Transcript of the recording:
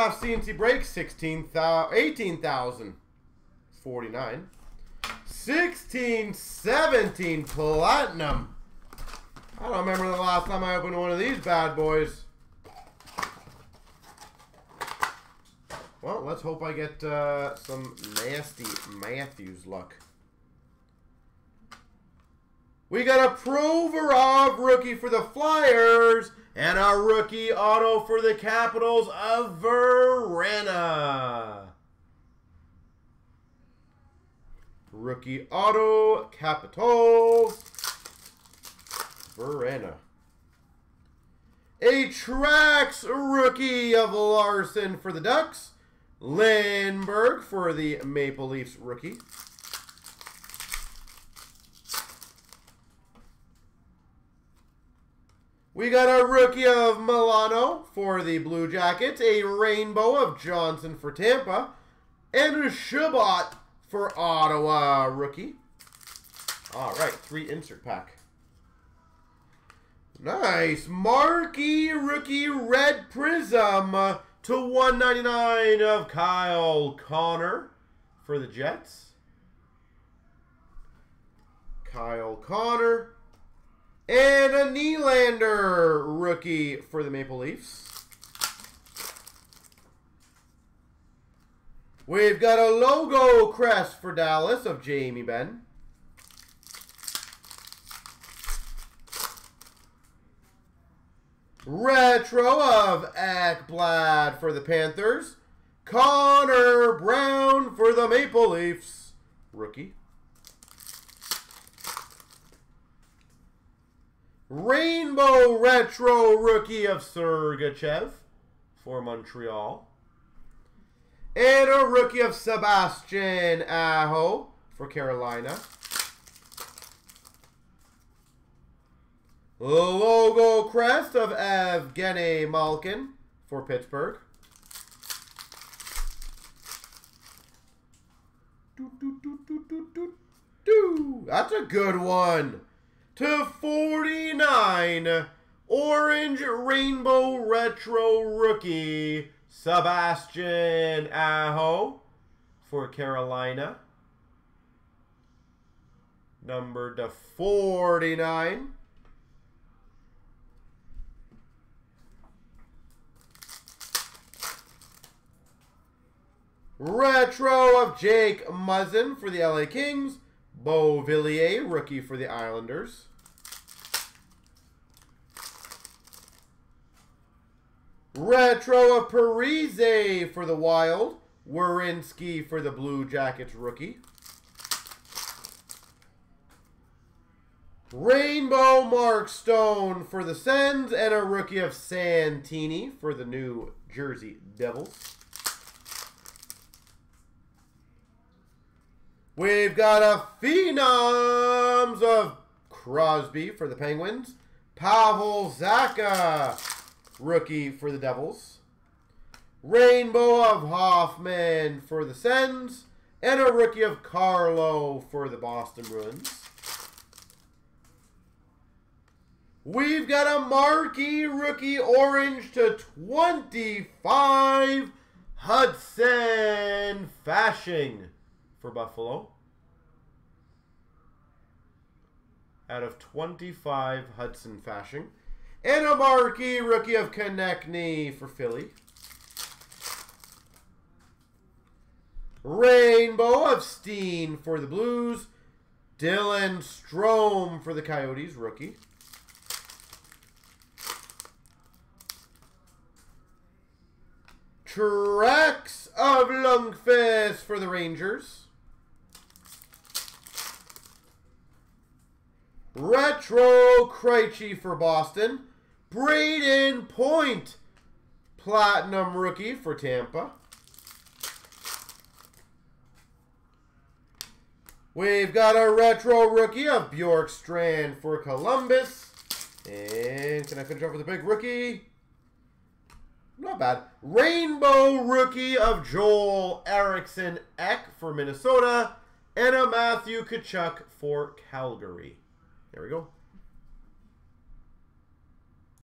Off CNC break, 16,000, 18,049. 16, 17 platinum. I don't remember the last time I opened one of these bad boys. Well, let's hope I get uh, some nasty Matthews luck. We got a Provorov rookie for the Flyers and a rookie auto for the Capitals of Vrana. Rookie auto, Capitals, Vrana. A Traxx rookie of Larsson for the Ducks. Lindberg for the Maple Leafs rookie. We got a rookie of Milano for the Blue Jackets, a rainbow of Johnson for Tampa, and a Chabot for Ottawa rookie. All right, three insert pack. Nice. Marquee rookie red prism to 199 of Kyle Connor for the Jets. Kyle Connor. And a Nylander rookie for the Maple Leafs. We've got a logo crest for Dallas of Jamie Benn. Retro of Ekblad for the Panthers. Connor Brown for the Maple Leafs. Rookie. Rainbow Retro Rookie of Sergachev for Montreal. And a rookie of Sebastian Aho for Carolina. Logo crest of Evgeny Malkin for Pittsburgh. That's a good one to 49. Orange Rainbow Retro Rookie, Sebastian Aho for Carolina. Number to 49. Retro of Jake Muzzin for the LA Kings. Beauvillier, rookie for the Islanders. Retro of Parise for the Wild. Werenski for the Blue Jackets rookie. Rainbow Mark Stone for the Sens and a rookie of Santini for the New Jersey Devils. We've got a Phenoms of Crosby for the Penguins. Pavel Zacha rookie for the Devils. Rainbow of Hoffman for the Sens. And a rookie of Carlo for the Boston Bruins. We've got a marquee rookie orange to 25 Hudson Fasching for Buffalo. Out of 25 Hudson Fasching. And a marquee rookie of Konecny for Philly. Rainbow of Steen for the Blues. Dylan Strome for the Coyotes, rookie. Trex of Lundqvist for the Rangers. Retro Krejci for Boston. Brayden Point, Platinum Rookie for Tampa. We've got a Retro Rookie of Bjorkstrand for Columbus. And can I finish off with a big rookie? Not bad. Rainbow Rookie of Joel Eriksson Ek for Minnesota. And a Matthew Tkachuk for Calgary. There we go.